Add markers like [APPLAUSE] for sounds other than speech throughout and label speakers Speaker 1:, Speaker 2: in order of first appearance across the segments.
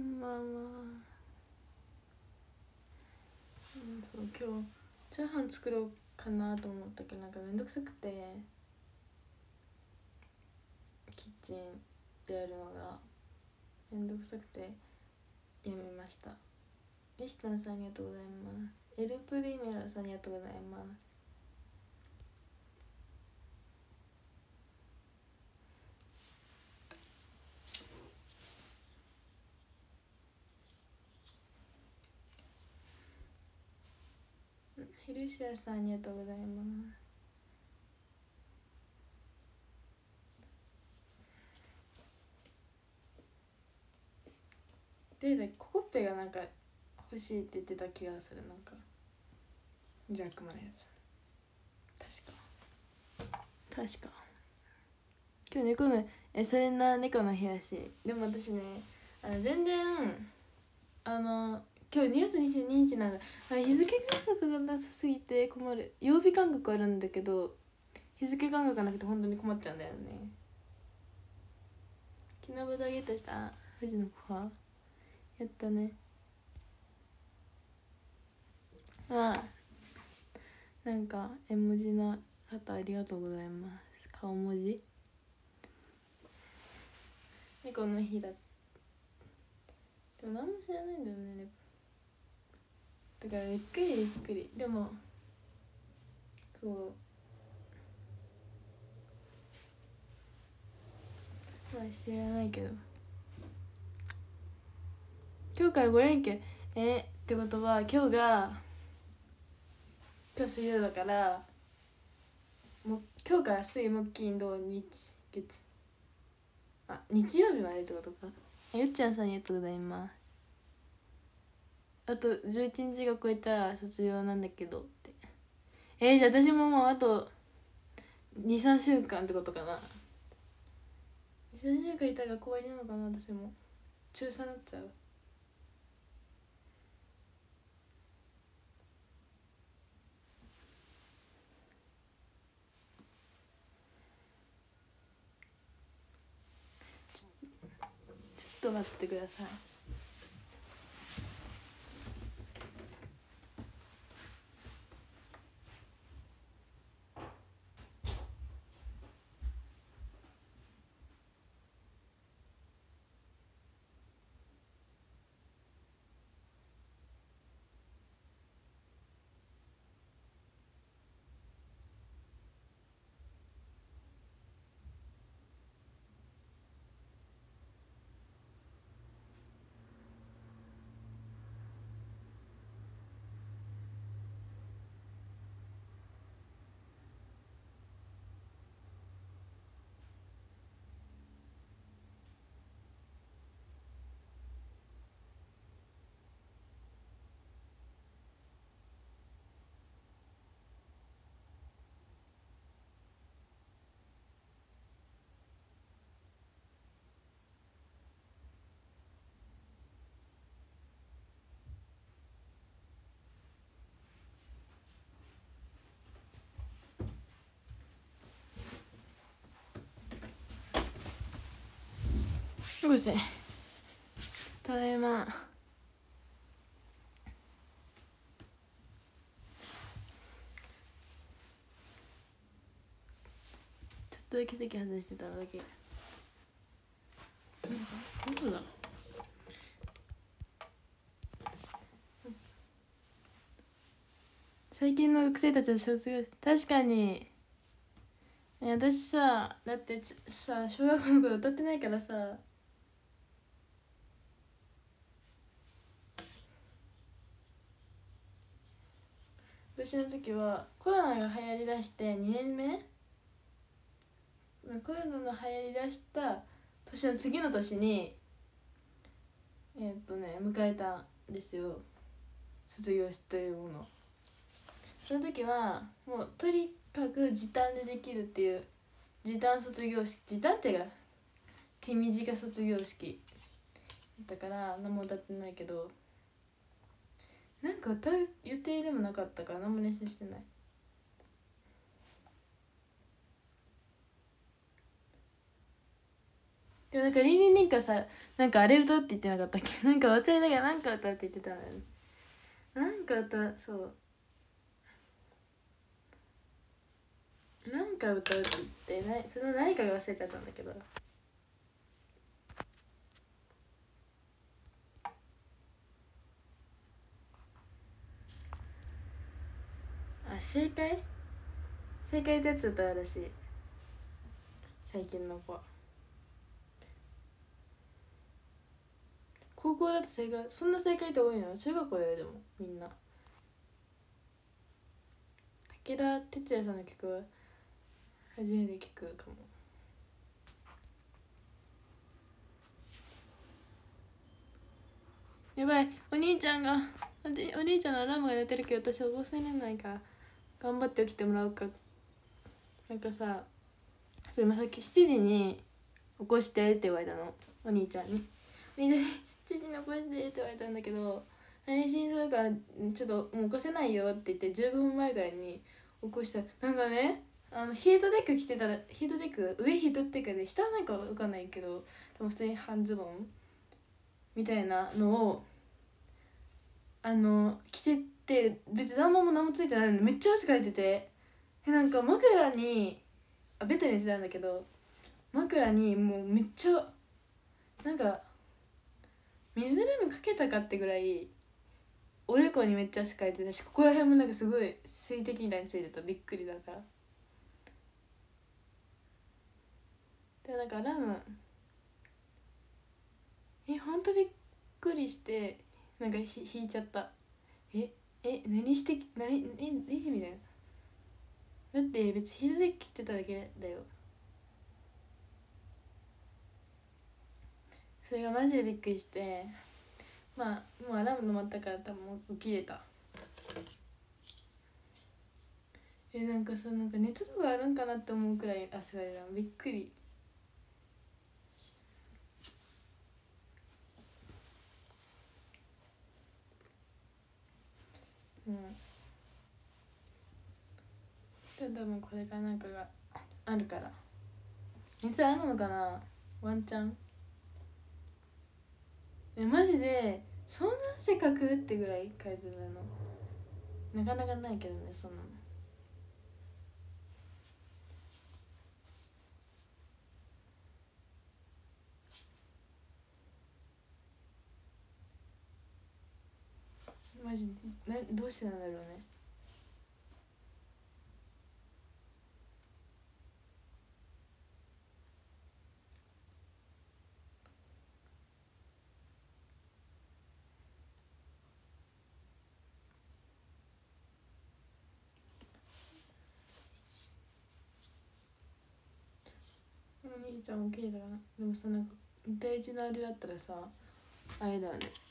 Speaker 1: んばんはうんそう今日チャーハン作ろうかなと思ったけどなんかめんどくさくて。キッチンでやるのが。めんどくさくて。やめました。ミシタンさんありがとうございます。エルプリメラさんありがとうございますヒルシアさんありがとうございますでココッペがなんか欲しいって言ってた気がするなんか。リラクマのやつ。確か。確か。今日猫のえそれな猫の部屋し。でも私ねあの全然あの今日2月22日なんだ。日付感覚がなさすぎて困る。曜日感覚あるんだけど日付感覚がなくて本当に困っちゃうんだよね。昨日豚ゲットした富士の子はやったね。あなんか絵文字の方ありがとうございます。顔文字。猫の日だ。でも何も知らないんだよねだからゆっくりゆっくり。でもそう。まあ知らないけど。今日から5連休。えってことは今日が今日水曜だからもう今日から水木金土日月。あ日曜日までってことか。ゆっちゃんさんありがとうござい。ますあと11日が超えたら卒業なんだけどって。えー、じゃあ私ももうあと23週間ってことかな。23週間いたら終わりなのかな私も。中3になっちゃう。ちょっと待ってください。ごせただいま。ちょっとだけ席外してただけ。どこだ。最近の学生たちは卒業確かに。私さだってさ小学校の頃歌ってないからさ。私の時はコロナが流行りだして2年目？コロナが流行りだした年の次の年にえー、っとね迎えたんですよ。卒業式というもの。その時はもうとにかく時短でできるっていう時短卒業式時短っていうか手短卒業式だから何も歌ってないけどなんか歌う予定でもなかったから何も練習してない。でもなんかリンリンリンかさなんかあれ歌って言ってなかったっけ？[LAUGHS] なんか忘れたけどなんか歌って言ってたのよ。ねなんか歌そう。なんか歌うって言ってない。その何かが忘れちゃったんだけどあ正解？正解ってやつ歌うらしい。最近の子。高校だと正解そんな正解って多いの？中学校だよでもみんな。武田鉄矢さんの曲は初めて聞くかも。やばいお兄ちゃんがお兄ちゃんのアラームが鳴ってるけど私起こせれないから。頑張って起きてもらうか。なんかさそれさっき7時に起こしてって言われたの。お兄ちゃんに。お兄ちゃんに7時に起こしてって言われたんだけど配信するからちょっともう起こせないよって言って15分前ぐらいに起こした。なんかねあのヒートデック着てたらヒートデック上ヒートデックで下はなんか分かんないけど多分普通に半ズボンみたいなのをあの着てって別に暖房も何もついてないのにめっちゃ汗かいてて。でなんか枕にあベッドに寝てたんだけど枕にもうめっちゃなんか水でもかけたかってぐらいおでこにめっちゃ汗かいてたしここら辺もなんかすごい水滴みたいについてたびっくりだから。でなんかラムえほんとびっくりしてなんかひ引いちゃった。え何して何ええみたいな。だって別に膝で切ってただけだよ。それがマジでびっくりして。まあもうアラーム止まったから多分もう起きれた。えなんかさなんか熱とかあるんかなって思うくらい汗が出た。びっくり。うん。多分これからなんかがあるから。店あるのかな？ワンチャン。えマジで？そんな汗かく？ってぐらい書いてたの。なかなかないけどねそんなの。マジなどうしてなんだろうね。お兄ちゃん起きれたかな。でもさなんか大事なあれだったらさあれだよね。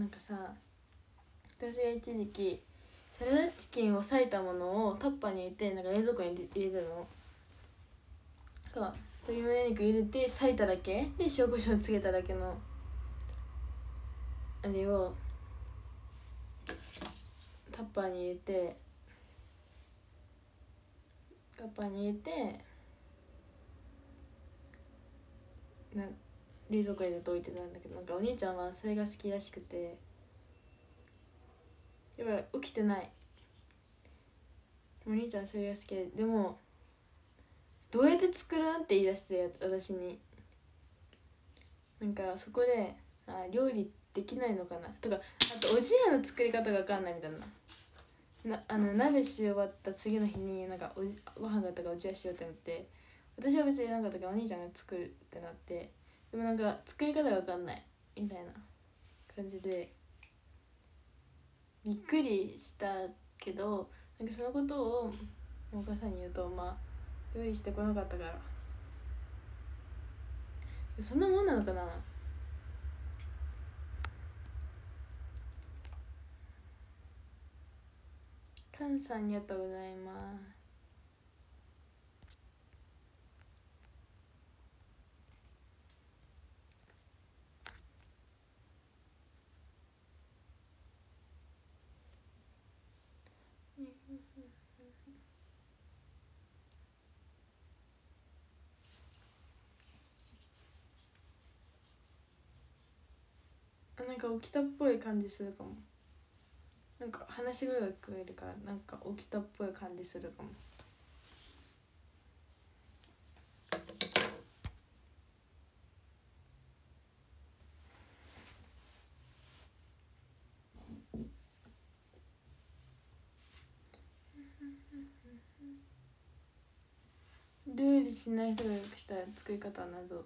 Speaker 1: なんかさ私が一時期サラダチキンを裂いたものをタッパーに入れてなんか冷蔵庫に入れたの。そう。鶏胸肉入れて裂いただけ。で塩コショウつけただけのあれをタッパーに入れてタッパーに入れてな冷蔵庫に入れておいてたんだけどなんかお兄ちゃんはそれが好きらしくてやばい起きてない。お兄ちゃんそれが好きででもどうやって作るんって言い出して私に。なんかそこであ料理できないのかな。とかあとおじやの作り方が分かんないみたいな。なあの鍋し終わった次の日になんかおじご飯があったからおじやしようってなって私は別になんかったけどお兄ちゃんが作るってなってでもなんか作り方が分かんないみたいな感じでびっくりしたけどなんかそのことをお母さんに言うとまあ料理してこなかったからそんなもんなのかな？カンさんありがとうございます。なんか起きたっぽい感じするかも。なんか話し声が聞こえるからなんか起きたっぽい感じするかも。料理しない人がよくした作り方は謎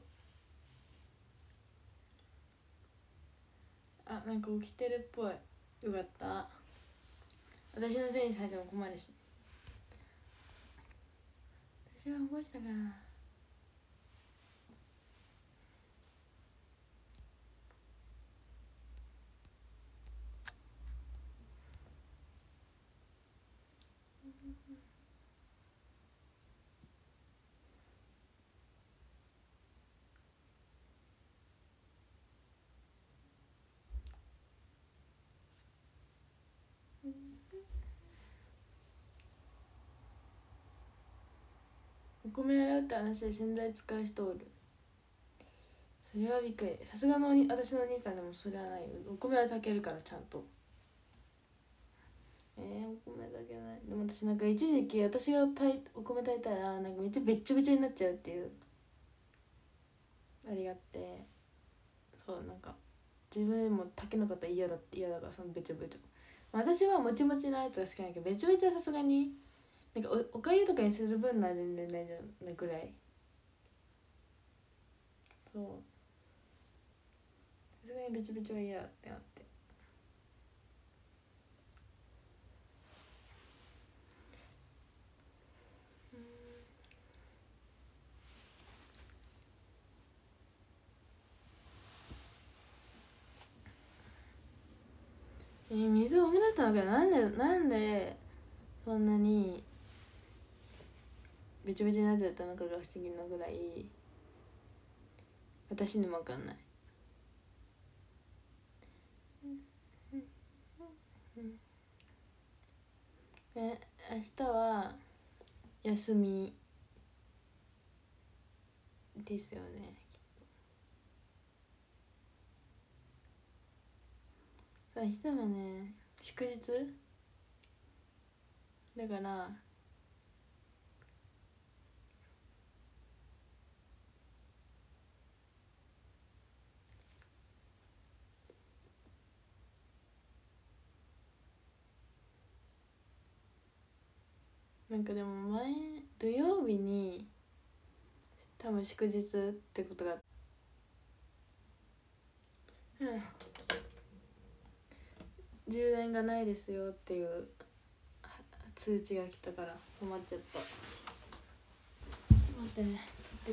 Speaker 1: なんか起きてるっぽい。よかった。私のせいにされても困るし。私は起こしたから。お米洗うって話で洗剤使う人おる。それはびっくりさすがの私のお兄ちゃんでもそれはないお米は炊けるからちゃんと。えー、お米だけない。でも私なんか一時期私が炊いお米炊いたらなんかめっちゃべっちょべちょになっちゃうっていう。ありがって。そうなんか自分でも炊けなかったら嫌だって嫌だからそのべちょべちょ。私はもちもちのやつが好きなんだけどべちょべちょはさすがになんかおおかゆとかにする分なら全然大丈夫なぐらい？そう。さすがにべちょべちょは嫌だってなって。えー、水多めだったのかなんでなんでそんなにべちゃべちゃになっちゃったのかが不思議なぐらい私にも分かんない。え明日は休みですよね明日はね祝日？だからなんかでも前土曜日に多分祝日ってことがうん。充電がないですよっていう通知が来たから止まっちゃった。待ってねつって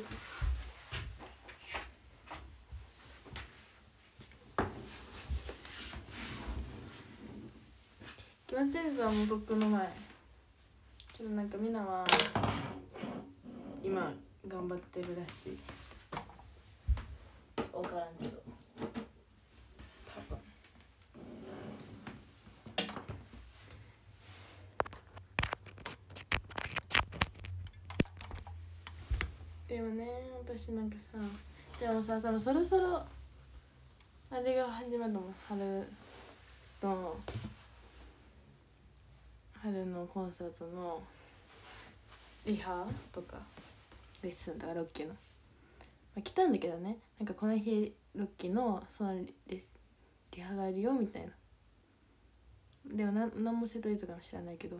Speaker 1: 期末テストはもうとっくの前。なんかみんなは今頑張ってるらしい。分からんけど。多分。でもね私なんかさでもさ多分そろそろあれが始まると思う春の春のコンサートのリハとかレッスンとかロッキーの、まあ、来たんだけどね。なんかこの日ロッキーのそのリリハがあるよみたいな。でも何何も瀬戸いとかも知らないけど。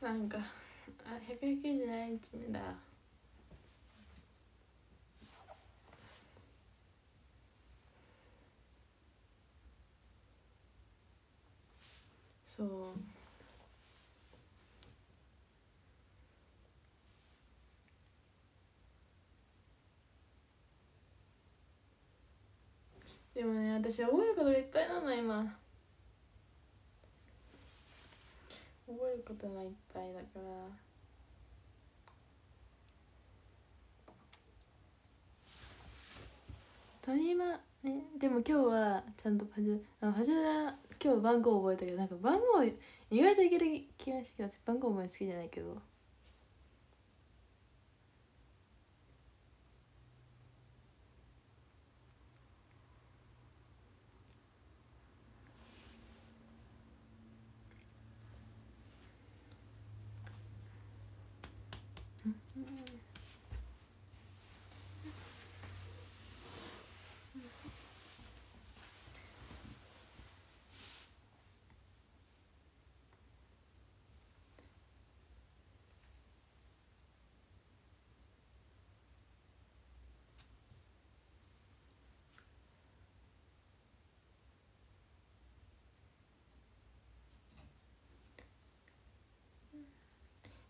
Speaker 1: なんかあ197日目だ。そう。でもね私覚えることがいっぱいなの今。覚えることがいっぱいだから。ねでも今日はちゃんとパジュあパジュラ今日番号覚えたけどなんか番号意外といける気がしてきた。番号も好きじゃないけど。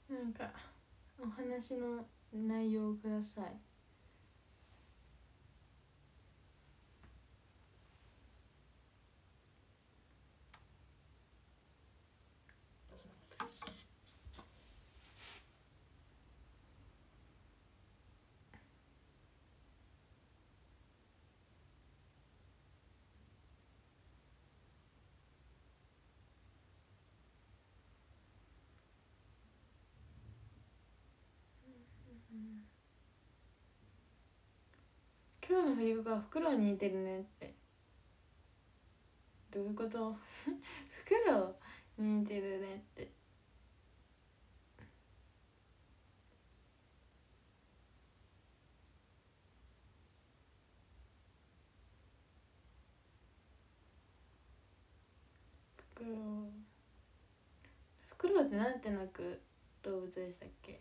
Speaker 1: なんかお話の内容をください。今日の冬がフクロウに似てるねって。どういうこと？フクロウに似てるねって。フクロウフクロウってなんて鳴く動物でしたっけ？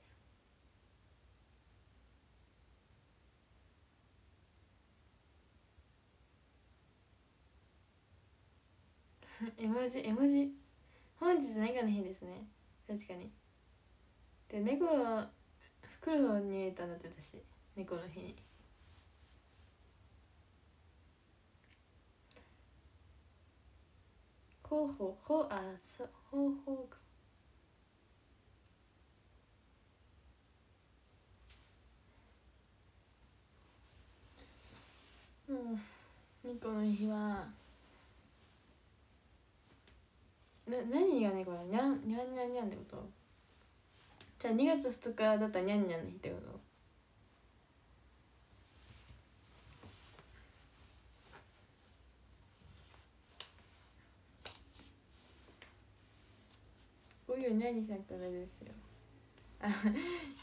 Speaker 1: [LAUGHS] 絵文字絵文字。本日猫の日ですね。確かに。で猫はフクロウに見えたんだって私。猫の日に。ほうほうほうあそうほうほうか。うん。猫の日はな何がねこれにゃんにゃんにゃんにゃんってこと？じゃあ2月2日だったらにゃんにゃんの日ってこと？5秒にゃんにさんからですよ。あ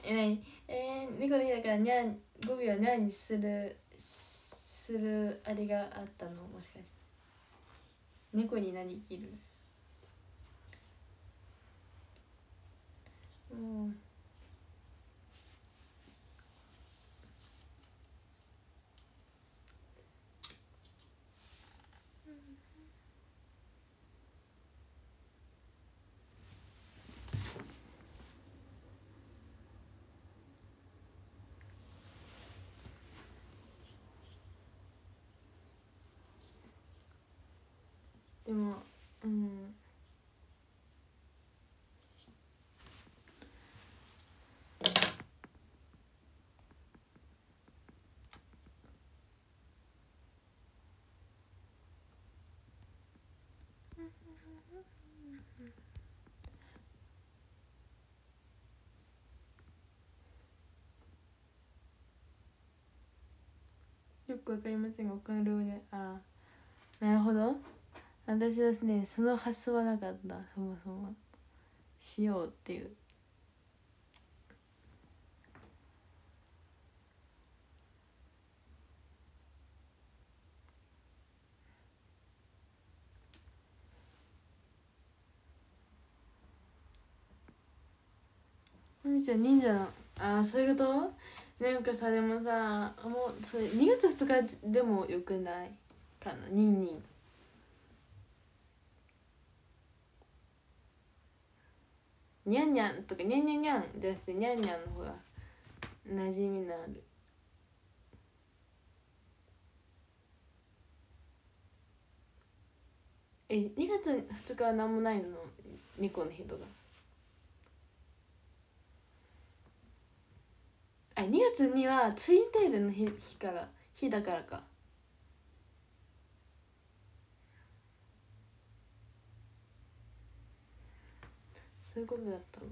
Speaker 1: えなにえー、猫の日だからにゃん5秒にゃんにするするあれがあったの？もしかして。猫になりきる？うん。でもうん。よくわかりませんが他のルーで。ああなるほど。私はですねその発想はなかった。そもそも。しようっていう。忍者忍者のああそういうこと？なんかさでもさもうそれ2月2日でもよくないかな？ニンニンにゃんにゃんとかにゃんにゃんにゃんじゃなくてにゃんにゃんの方が馴染みのある。え2月2日は何もないの？猫の日とあ2月にはツインテールの日日から日だからか。そういうことだったの。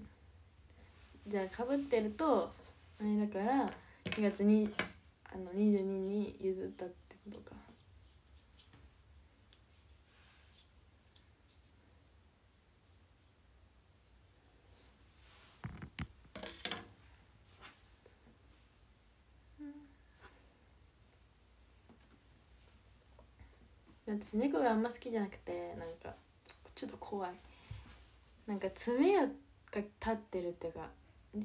Speaker 1: じゃあかぶってるとあれだから2月にあの22に譲ったってことか。私猫があんま好きじゃなくてなんかちょっと怖い。なんか爪が立ってるっていうか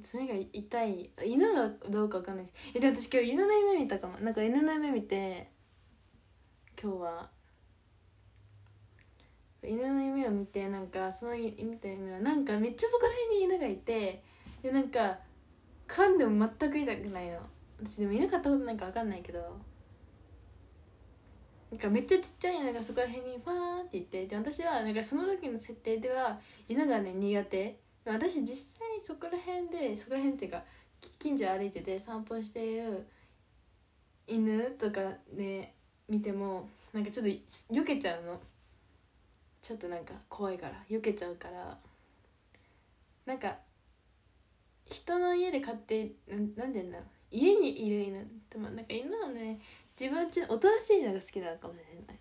Speaker 1: 爪が痛い犬がどうかわかんないし。えで私今日犬の夢見たかも。なんか犬の夢見て今日は犬の夢を見てなんかその見た夢はなんかめっちゃそこら辺に犬がいてでなんか噛んでも全く痛くないの。私でも犬飼ったことないか分かんないけどなんかめっちゃちっちゃい犬がそこら辺にファーって行ってで私はなんかその時の設定では犬がね苦手。私実際そこら辺でそこら辺っていうか近所歩いてて散歩している犬とかね見てもなんかちょっと避けちゃうの。ちょっとなんか怖いから避けちゃうから。なんか人の家で飼ってなんでんだろう。家にいる犬でもなんか犬はね自分ちおとなしいのが好きなのかもしれない。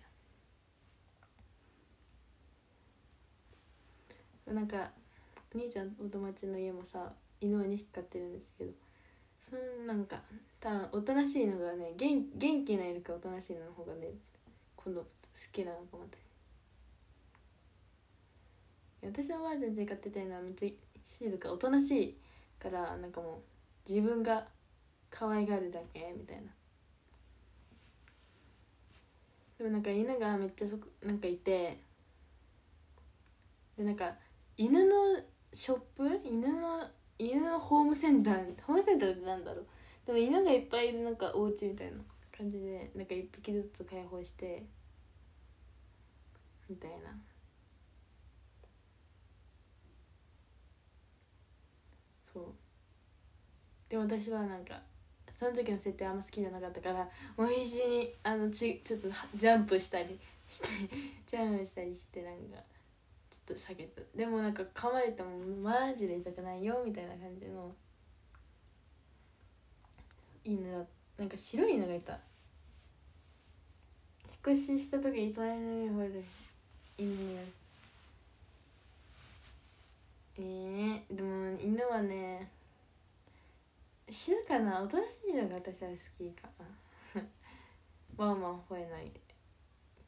Speaker 1: なんかお兄ちゃんお友達の家もさ犬を2匹飼ってるんですけどそのなんか多分おとなしいのがね元元気な犬かおとなしいのの方がね今度好きなのかも私のおばあちゃんち飼ってたいのはめっちゃ静かおとなしいからなんかもう自分が可愛がるだけみたいな。でもなんか犬がめっちゃそなんかいてでなんか犬のショップ犬の犬のホームセンターホームセンターってなんだろう。でも犬がいっぱいいるなんかお家みたいな感じでなんか一匹ずつ開放してみたいな。そう。で私はなんかその時の設定あんま好きじゃなかったからもう必死にあのちちょっとジャンプしたりして [LAUGHS] ジャンプしたりしてなんかちょっと下げた。でもなんか噛まれてもマジで痛くないよみたいな感じの犬だなんか白い犬がいた。引っ越しした時に隣の家ほる犬にえー、でも犬はね静かな？おとなしいのが私は好きかな。[LAUGHS] まあまあ吠えない。今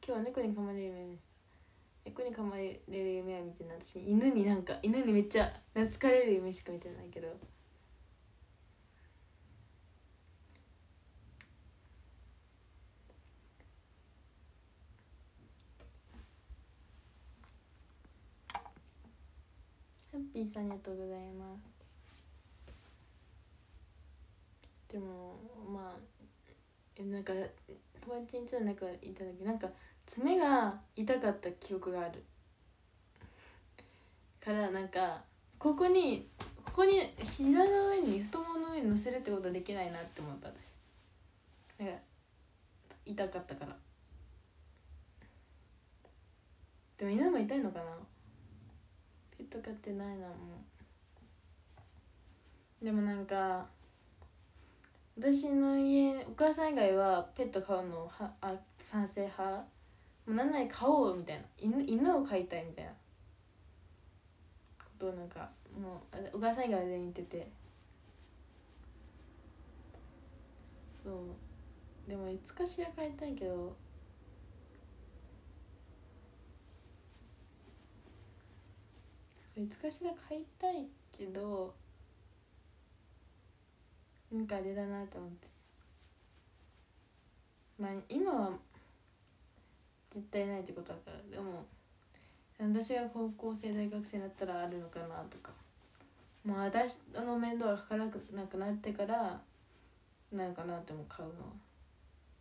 Speaker 1: 日は猫に噛まれる夢見した。猫に噛まれる夢は見てない。私犬になんか犬にめっちゃ懐かれる夢しか見てないけど。ハッピーさんありがとうございます。でもまあなんか友達にちょっとなんかいた時なんか爪が痛かった記憶があるからなんかここにここに膝の上に太ももの上に乗せるってことはできないなって思った私。なんか痛かったから。でも犬も痛いのかな？ペット飼ってないなも。うでもなんか私の家お母さん以外はペット飼うのはあ賛成派？もうなんなら飼おうみたいな。犬犬を飼いたいみたいな。ことをなんかもうお母さん以外は全員言ってて。そう。でもいつかしら飼いたいけど。そういつかしら飼いたいけど。なんかあれだなと思って。まあ今は絶対ないってことだから。でも私が高校生大学生になったらあるのかなとか。もう私の面倒がかからなくなってからなんかなっても買うのは。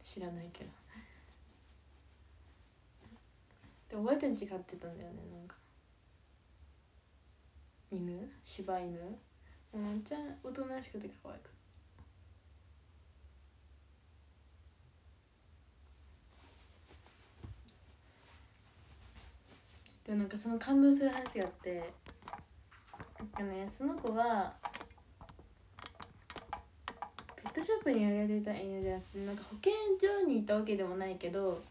Speaker 1: 知らないけど。でおばあちゃんち飼ってたんだよねなんか。犬？柴犬？めっちゃおとなしくて可愛くて。でもなんかその感動する話があってなんかねその子はペットショップにやられてた犬じゃなくてなんか保健所にいたわけでもないけど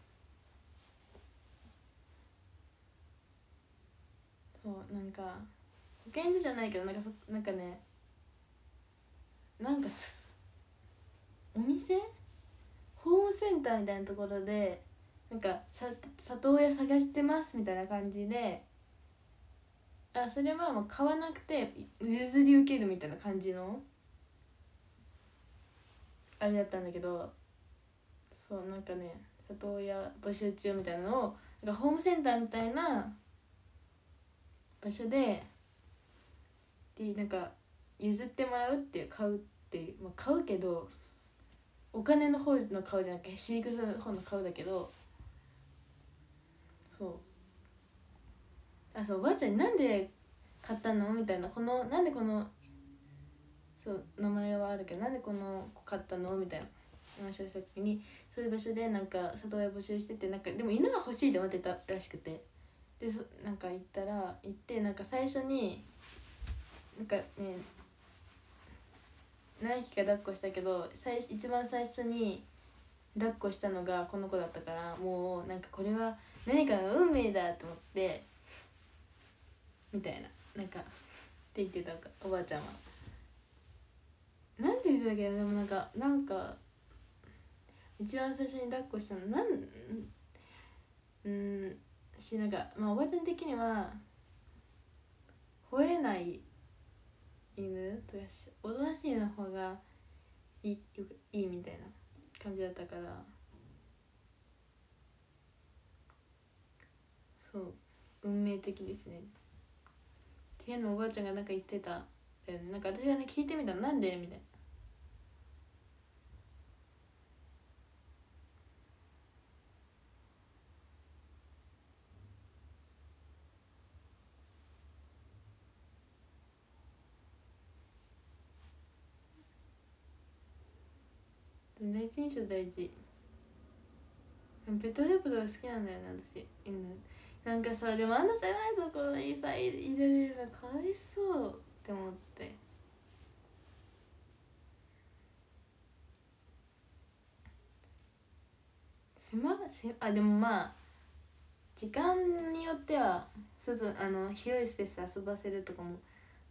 Speaker 1: そうなんか保健所じゃないけどなんかそなんかねなんかお店？ホームセンターみたいなところでなんか里親探してますみたいな感じであそれはもう買わなくて譲り受けるみたいな感じのあれだったんだけどそうなんかね里親募集中みたいなのをなんかホームセンターみたいな場所ででなんか譲ってもらうっていう買うっていう、まあ、買うけどお金の方の買うじゃなくて飼育する方の買うだけどそう。あそうおばあちゃんになんで買ったの？みたいな。このなんでこのそう名前はあるけどなんでこの子買ったの？みたいな。話をした時にそういう場所でなんか里親募集しててなんかでも犬が欲しいって思ってたらしくて。でそなんか行ったら行ってなんか最初になんかね何匹か抱っこしたけど最一番最初に抱っこしたのがこの子だったからもうなんかこれは何かの運命だと思ってみたいななんかって言ってたおばあちゃんは。なんて言ってたけ？どでもなんかなんか一番最初に抱っこしたのなんうんしなんかまあおばあちゃん的には吠えない犬とかおとなしいの方がいいいいみたいな感じだったから。そう。運命的ですね。っていうのおばあちゃんがなんか言ってた。なんか私がね聞いてみたらなんで？みたいな。第一印象大事。ペットショップとか好きなんだよね私犬。なんかさでもあんな狭いところにさ入れれるのかわいそうって思って。狭せあでもまあ時間によっては外あの広いスペースで遊ばせるとかも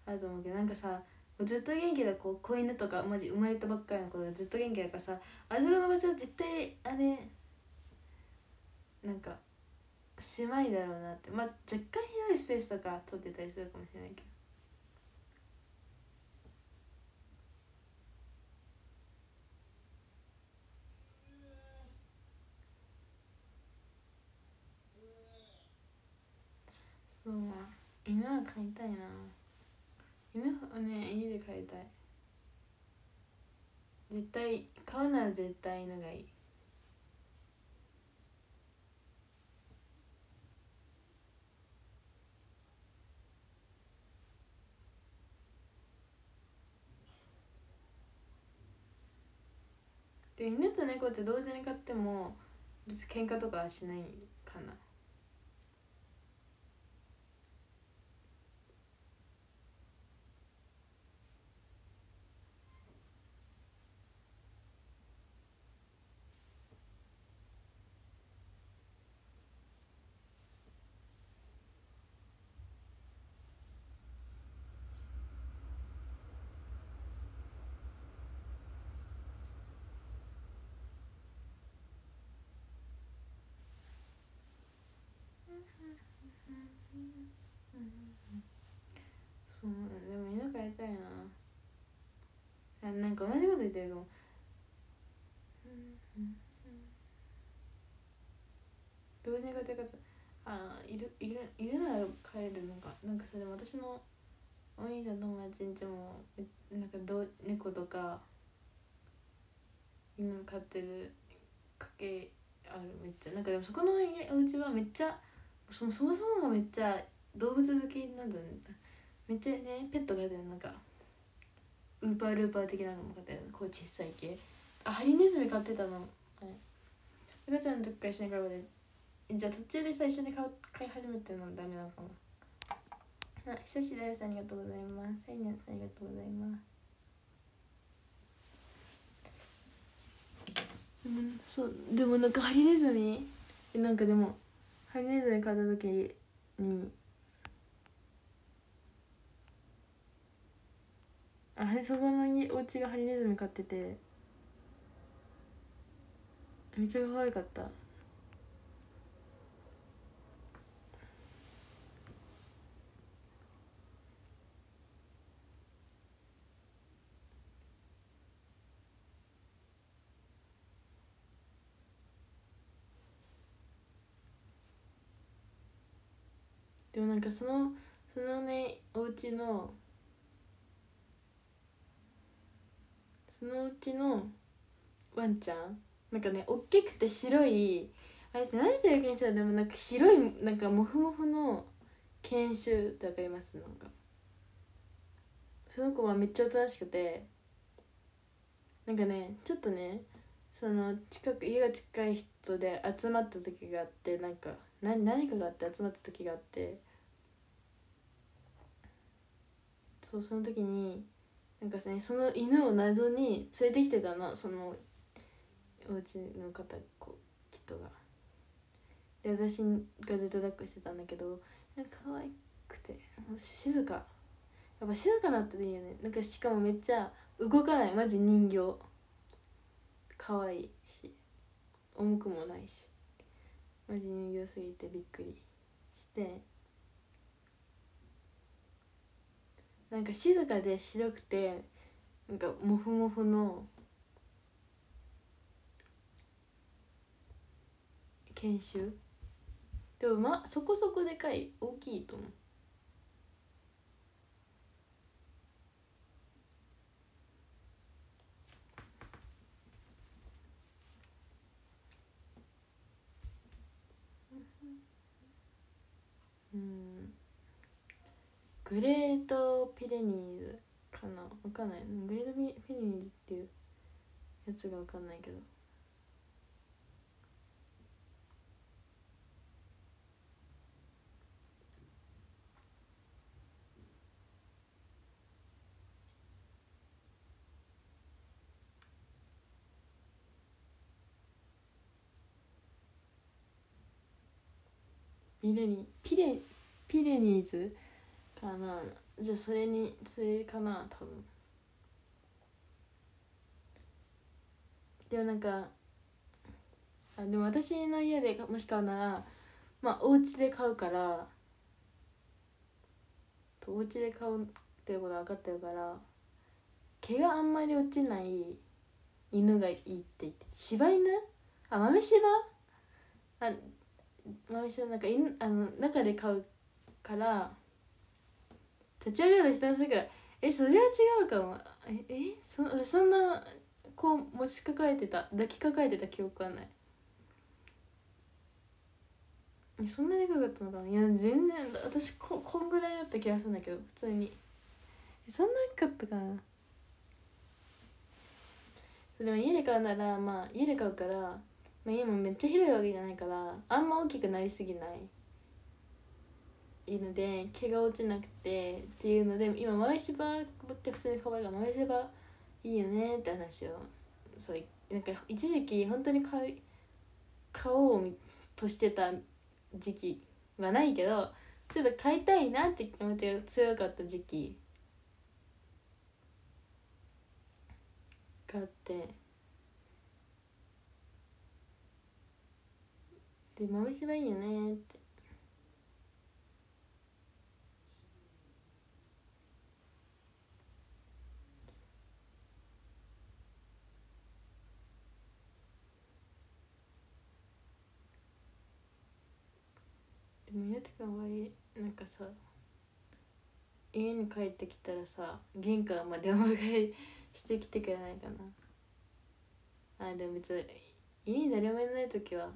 Speaker 1: あると思うけどなんかさずっと元気だこう子犬とかマジ生まれたばっかりの子がずっと元気だからさあれの場所は絶対あれなんか狭いだろうなって。まあ若干広いスペースとか取ってたりするかもしれないけど。そう犬は飼いたいな。犬はね家で飼いたい。絶対飼うなら絶対犬がいい。で犬と猫って同時に飼っても別に喧嘩とかはしないかな。そうでも犬飼いたいな。あなんか同じこと言ってるかも。同時に飼ってる方あいるいるいるなら飼えるのか。なんかそれでも私のお兄ちゃん友達んちもなんかど猫とか犬飼ってる家系あるめっちゃ。なんかでもそこのお家はめっちゃそもそもがめっちゃ動物好きなんだね。めっちゃねペットがいてなんかウーパールーパー的なのも飼ってるこう小さい系。あハリネズミ飼ってたの。赤ちゃんの時から一緒に飼うまで。じゃあ途中でさ一緒に飼飼い始めてるのダメなのかなあ久しぶりです。ありがとうございます。サイニャンさんありがとうございます。うんそう。でもなんかハリネズミなんかでもハリネズミ飼った時にあれそこのお家がハリネズミ飼ってて。めっちゃ可愛かった。でもなんかそのそのねお家のそのうちのワンちゃん。なんかね大きくて白い。あれって何ていう犬種でもなんか白いなんかモフモフの犬種ってわかります？なんか。その子はめっちゃおとなしくて。なんかねちょっとねその近く家が近い人で集まった時があってなんか何何かがあって集まった時があって。そうその時になんかねその犬を謎に連れてきてたのそのお家の方こ人が。で私がずっと抱っこしてたんだけど可愛くて静か。やっぱ静かなっていいよね。なんかしかもめっちゃ動かない。マジ人形。可愛いし。重くもないし。マジ人形すぎてびっくりして。なんか静かで白くてなんかモフモフの研修？でもまそこそこでかい大きいと思ううんグレートピレニーズかな？わかんない。グレートピレニーズっていうやつがわかんないけど。ピレニピレピレニーズ？かな。じゃあそれにそれかな多分。でもなんかあでも私の家でもし買うならまあお家で買うからとお家で買うっていうことは分かってるから毛があんまり落ちない犬がいいって言って柴犬？あ豆柴？あ毎週なんかいあの中で買うから立ち上がる人の人か？ら「えそれは違うかも。ええ？そそんなこう持ち抱えてた抱きかかえてた記憶はない。そんなでかかったのかないや全然私ここんぐらいだった気がするんだけど普通に。そんな大きかったかな？でも家で買うならまあ家で買うからまあ、今めっちゃ広いわけじゃないからあんま大きくなりすぎない。いので毛が落ちなくてっていうので今豆柴って普通に可愛いから豆柴いいよねって話をそうなんか一時期本当に買い買おうとしてた時期はないけどちょっと買いたいなって気持ちが強かった時期があって。で豆柴いいよねってでもやてかわいいなんかさ家に帰ってきたらさ玄関までお迎えしてきてくれないかな。あでも別に家に誰もいない時は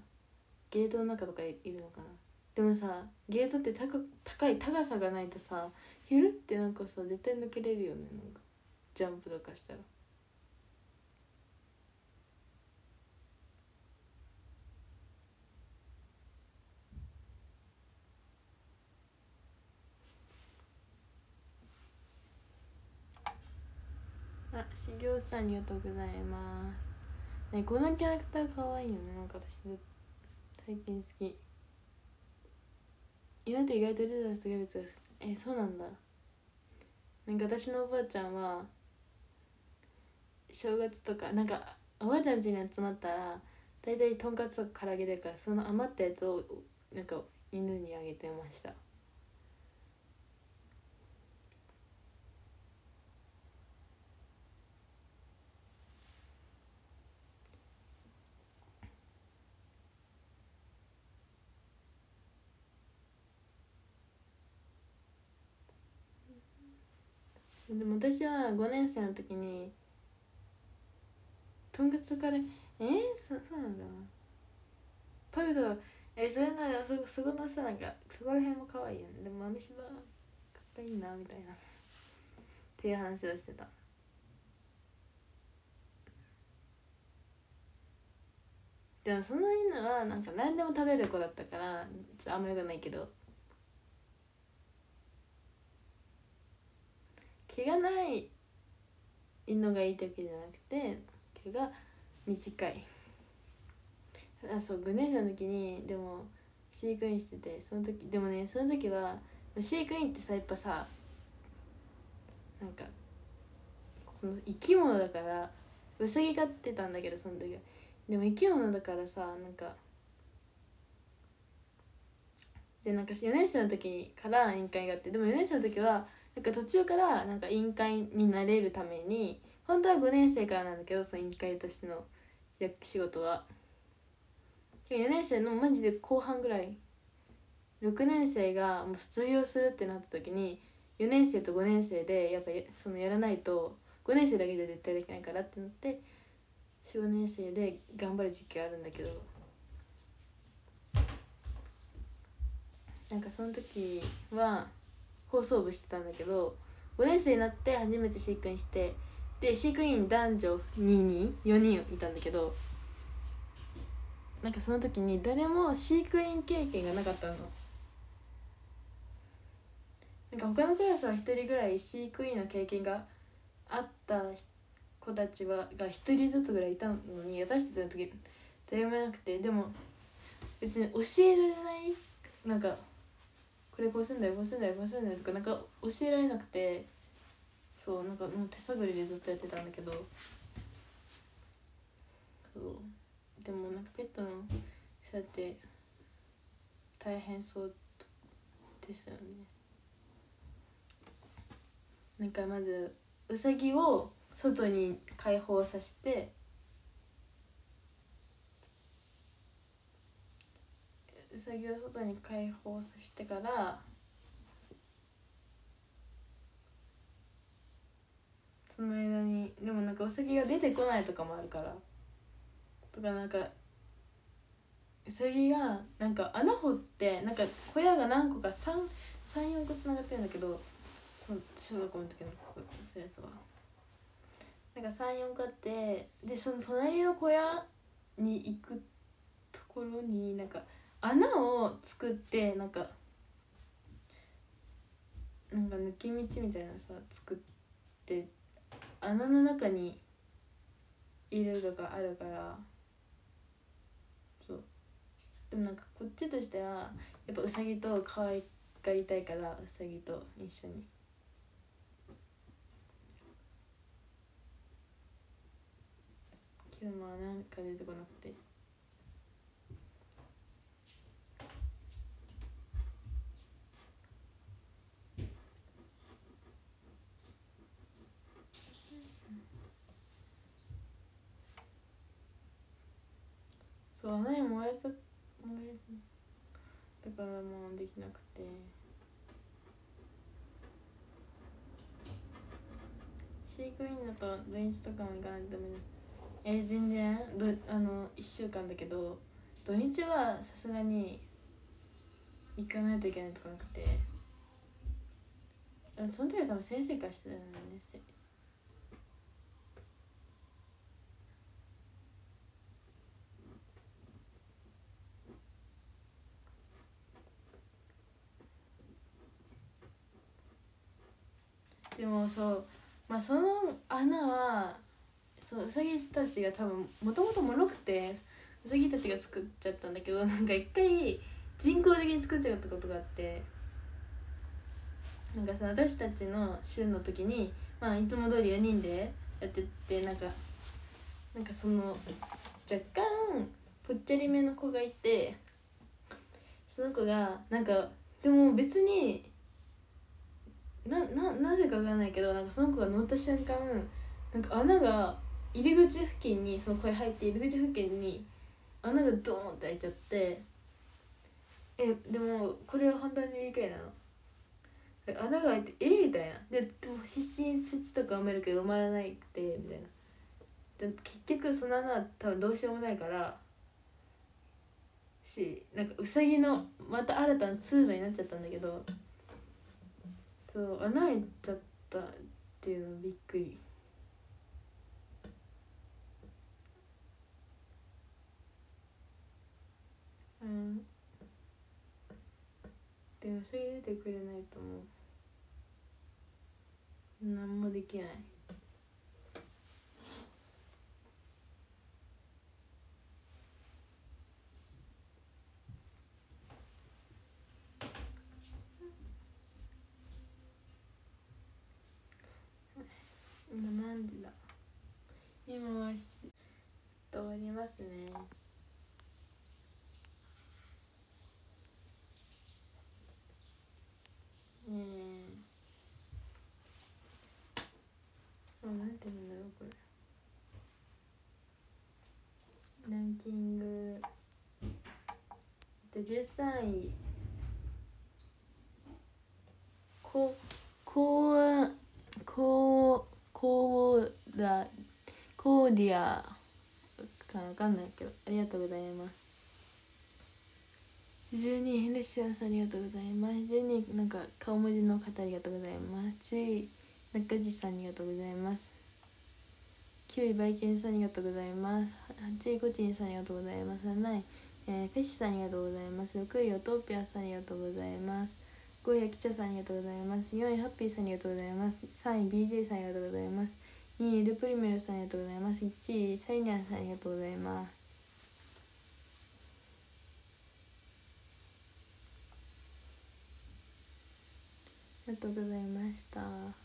Speaker 1: ゲートの中とかいるのかな。でもさゲートって高高い高さがないとさひるってなんかさ絶対抜けれるよねなんか。ジャンプとかしたら。あ、修行さんありがとうございます。ね、このキャラクター可愛いよね。なんか私最近好き犬って意外と出た人がえそうなんだなんか私のおばあちゃんは正月とかなんかおばあちゃん家に集まったら大体とんかつとか唐揚げだからその余ったやつをなんか犬にあげてましたでも私は5年生の時にとんかつカレーえー、そそうなんだなパウダーえそれならそそこのさなんかそこら辺も可愛いよね。でも豆柴かっこいいなみたいな。っていう話をしてた。でもその犬はなんか何でも食べる子だったからちょっとあんまよくないけど。毛がない犬がいいってわけじゃなくて毛が短い。あそう5年生の時にでも飼育員しててその時でもねその時は飼育員ってさやっぱさなんかこの生き物だからウサギ飼ってたんだけどその時は。でも生き物だからさなんかでなんか4年生の時から委員会があってでも4年生の時はなんか途中からなんか委員会になれるために本当は5年生からなんだけどその委員会としての仕事は。4年生のマジで後半ぐらい。6年生がもう卒業するってなった時に4年生と5年生でやっぱそのやらないと5年生だけじゃ絶対できないからってなって45年生で頑張る時期があるんだけど。なんかその時は放送部してたんだけど5年生になって初めて飼育員してで飼育員男女2人4人いたんだけどなんかその時に誰も飼育員経験がなかったの。なんか他のクラスは1人ぐらい飼育員の経験があった子たちはが1人ずつぐらいいたのに私たちの時誰もいなくてでも別に教えられないなんかこれこうすんだよこうすんだよこうすんだよとかなんか教えられなくてそうなんかもう手探りでずっとやってたんだけどそうでもなんかペットのそうやって大変そうですよね。なんかまずうさぎを外に解放させてうさぎを外に解放させてからその間にでもなんかうさぎが出てこないとかもあるからとかなんかうさぎがなんか穴掘ってなんか小屋が何個か34個つながってるんだけどその小学校の時のそういうやつは。なんか34個あってでその隣の小屋に行くところになんか穴を作ってなんかなんか抜け道みたいなさ作って穴の中にいるとかあるからそうでもなんかこっちとしてはやっぱウサギと可愛がりたいからウサギと一緒に。けどまあなんか出てこなくてそう穴に燃えた燃えだからもうできなくて。飼育員だと土日とかも行かないとダメだえ全然？どあの1週間だけど土日はさすがに行かないといけないとかなくて。でもその時は多分先生からしてたんだよねでもそうまあその穴はそううさぎたちが多分もともともろくてうさぎたちが作っちゃったんだけどなんか一回人工的に作っちゃったことがあってなんかさ私たちの週の時に、まあ、いつも通り4人でやっててなんかなんかその若干ぽっちゃりめの子がいてその子がなんかでも別になななぜかわかんないけどなんかその子が乗った瞬間なんか穴が入り口付近にその声入って入り口付近に穴がドーンって開いちゃってえでもこれは反対に理解なの？穴が開いてえ？みたいな。ででも必死に土とか埋めるけど埋まらないくてみたいな。で結局そんなのは多分どうしようもないからしなんかうさぎのまた新たな通路になっちゃったんだけどそう穴開いちゃったっていうのびっくり。うん。でもうさぎ出てくれないともう何もできない。今何時だ？今はしちょっとりますね。ねえ。あなんて言うんだろうこれ。ランキング。で13位。ここうこうコーダコーディアかわかんないけどありがとうございます。12ヘルシアさんありがとうございます。12なんか顔文字の方ありがとうございます。10位中地さんありがとうございます。9位バイケンさんありがとうございます。8位コチンさんありがとうございます。7位、えー、フェッシュさんありがとうございます。6位オトーピアさんありがとうございます。5位、あきちゃさんありがとうございます。4位、ハッピーさんありがとうございます。3位、BJ さんありがとうございます。2位、ルプリメルさんありがとうございます。1位、サイニャンさんありがとうございます。ありがとうございました。